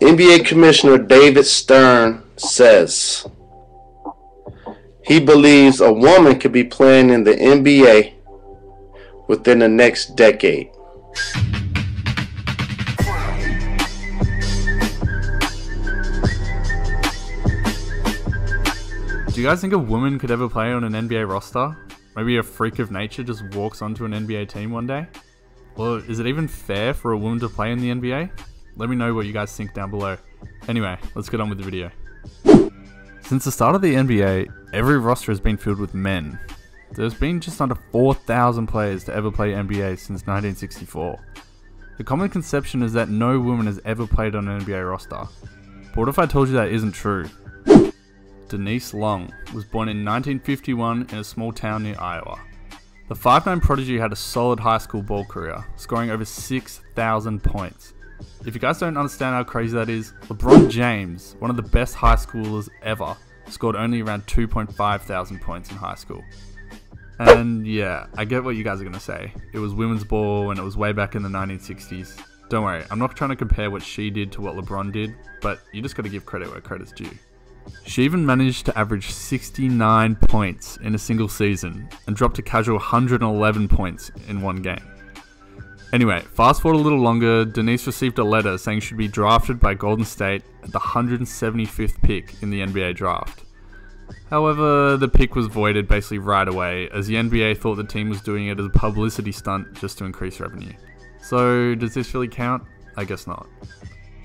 NBA Commissioner David Stern says he believes a woman could be playing in the NBA within the next decade. Do you guys think a woman could ever play on an NBA roster? Maybe a freak of nature just walks onto an NBA team one day? Well, is it even fair for a woman to play in the NBA? Let me know what you guys think down below. Anyway, let's get on with the video. Since the start of the NBA, every roster has been filled with men. There's been just under 4,000 players to ever play NBA since 1964. The common conception is that no woman has ever played on an NBA roster. But what if I told you that isn't true? Denise Long was born in 1951 in a small town near Iowa. The 5'9 prodigy had a solid high school ball career, scoring over 6,000 points. If you guys don't understand how crazy that is, LeBron James, one of the best high schoolers ever, scored only around 2.5 thousand points in high school. And yeah, I get what you guys are going to say. It was women's ball and it was way back in the 1960s. Don't worry, I'm not trying to compare what she did to what LeBron did, but you just got to give credit where credit's due. She even managed to average 69 points in a single season and dropped a casual 111 points in one game. Anyway, fast forward a little longer, Denise received a letter saying she'd be drafted by Golden State at the 175th pick in the NBA draft. However, the pick was voided basically right away, as the NBA thought the team was doing it as a publicity stunt just to increase revenue. So, does this really count? I guess not.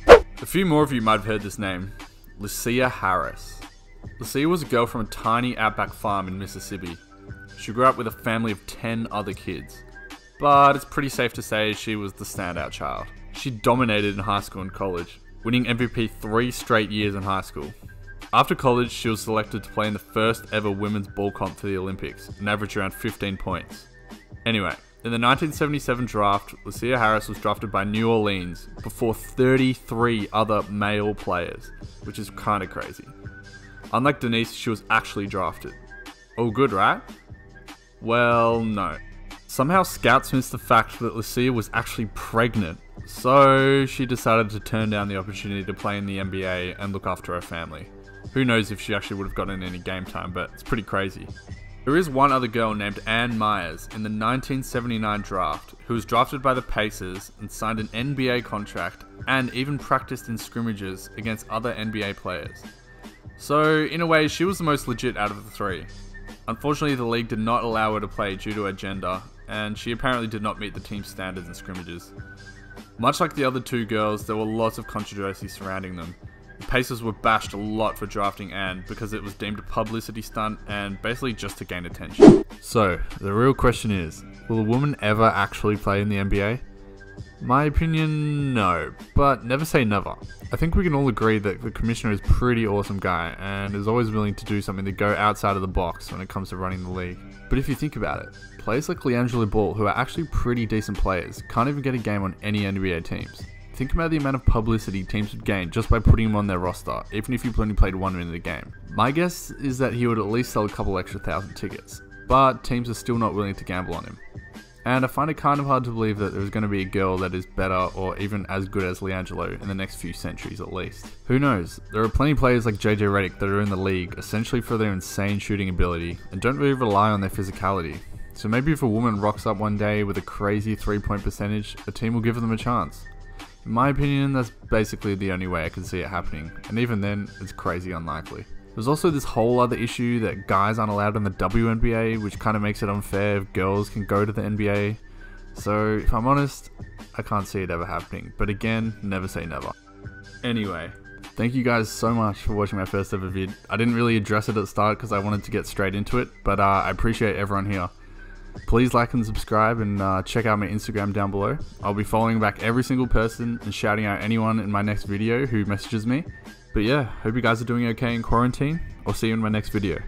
A few more of you might have heard this name Lusia Harris. Lusia was a girl from a tiny outback farm in Mississippi. She grew up with a family of 10 other kids but it's pretty safe to say she was the standout child. She dominated in high school and college, winning MVP three straight years in high school. After college, she was selected to play in the first ever women's ball comp for the Olympics and averaged around 15 points. Anyway, in the 1977 draft, Lusia Harris was drafted by New Orleans before 33 other male players, which is kinda crazy. Unlike Denise, she was actually drafted. All good, right? Well, no. Somehow scouts missed the fact that Lusia was actually pregnant, so she decided to turn down the opportunity to play in the NBA and look after her family. Who knows if she actually would have gotten any game time, but it's pretty crazy. There is one other girl named Ann Meyers in the 1979 draft who was drafted by the Pacers and signed an NBA contract and even practiced in scrimmages against other NBA players. So, in a way, she was the most legit out of the three. Unfortunately, the league did not allow her to play due to her gender, and she apparently did not meet the team's standards in scrimmages. Much like the other two girls, there were lots of controversy surrounding them. The Pacers were bashed a lot for drafting Ann because it was deemed a publicity stunt and basically just to gain attention. So, the real question is, will a woman ever actually play in the NBA? My opinion, no, but never say never. I think we can all agree that the commissioner is a pretty awesome guy and is always willing to do something to go outside of the box when it comes to running the league. But if you think about it, players like LiAngelo Ball, who are actually pretty decent players, can't even get a game on any NBA teams. Think about the amount of publicity teams would gain just by putting him on their roster, even if he only played one minute of the game. My guess is that he would at least sell a couple extra thousand tickets, but teams are still not willing to gamble on him. And I find it kind of hard to believe that there's going to be a girl that is better or even as good as LiAngelo in the next few centuries at least. Who knows? There are plenty of players like JJ Redick that are in the league essentially for their insane shooting ability and don't really rely on their physicality. So maybe if a woman rocks up one day with a crazy three point percentage, a team will give them a chance. In my opinion, that's basically the only way I can see it happening, and even then, it's crazy unlikely. There's also this whole other issue that guys aren't allowed in the WNBA, which kind of makes it unfair if girls can go to the NBA. So, if I'm honest, I can't see it ever happening. But again, never say never. Anyway, thank you guys so much for watching my first ever vid. I didn't really address it at the start because I wanted to get straight into it, but uh, I appreciate everyone here. Please like and subscribe and uh, check out my Instagram down below. I'll be following back every single person and shouting out anyone in my next video who messages me. But yeah, hope you guys are doing okay in quarantine. I'll see you in my next video.